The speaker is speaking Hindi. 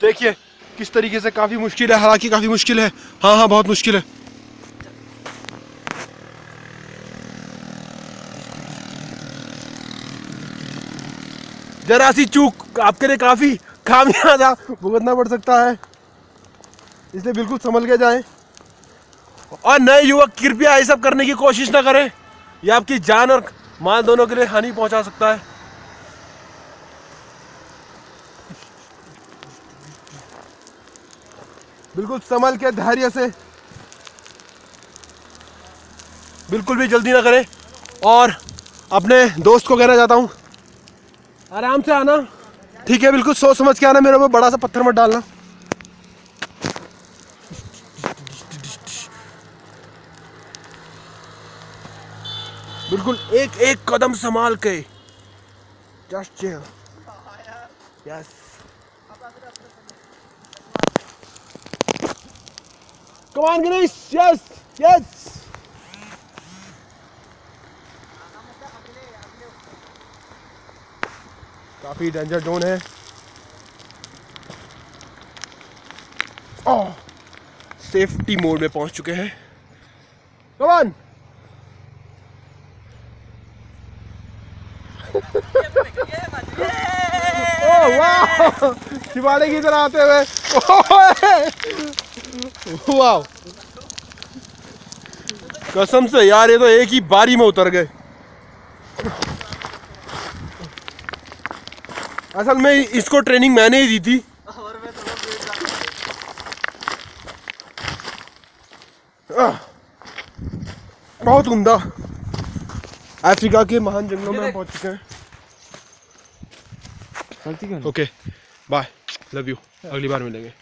देखिए, किस तरीके से काफ़ी मुश्किल है, हालाँकि काफ़ी मुश्किल है। हाँ हाँ बहुत मुश्किल है। जरा सी चूक आपके लिए काफ़ी खामियाजा भुगतना पड़ सकता है। इसलिए बिल्कुल संभल के जाएँ। और नए युवक, कृपया ये सब करने की कोशिश ना करें। ये आपकी जान और माल दोनों के लिए हानि पहुँचा सकता है। बिल्कुल संभल के धैर्य से। बिल्कुल भी जल्दी ना करें। और अपने दोस्त को कहना चाहता हूँ। आराम से आना। ठीक है बिल्कुल सोच समझ के आना मेरे ऊपर बड़ा सा पत्थर मत डालना। बिल्कुल एक एक कदम संभाल के। Just yes Come on, Ganesh. Yes, yes. काफ़ी डेंजर जोन है। ओह सेफ्टी मोड में पहुँच चुके हैं। कम ऑन ओह वाह शिवाले की तरह आते हुए। वाह कसम से यार ये तो एक ही बारी में उतर गए। असल में इसको ट्रेनिंग मैंने ही दी थी। बहुत उमदा। अफ्रीका के महान जंगलों में पहुँच चुके हैं। ओके बाय लव यू अगली बार मिलेंगे।